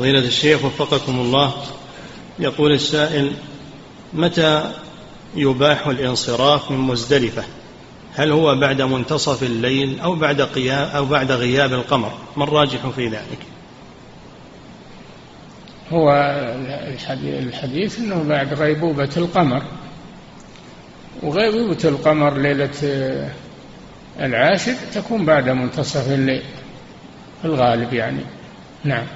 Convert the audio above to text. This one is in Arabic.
فضيلة الشيخ وفقكم الله يقول السائل متى يباح الانصراف من مزدلفة؟ هل هو بعد منتصف الليل أو بعد قيام أو بعد غياب القمر؟ ما الراجح في ذلك؟ هو الحديث أنه بعد غيبوبة القمر. وغيبوبة القمر ليلة العاشر تكون بعد منتصف الليل في الغالب يعني. نعم.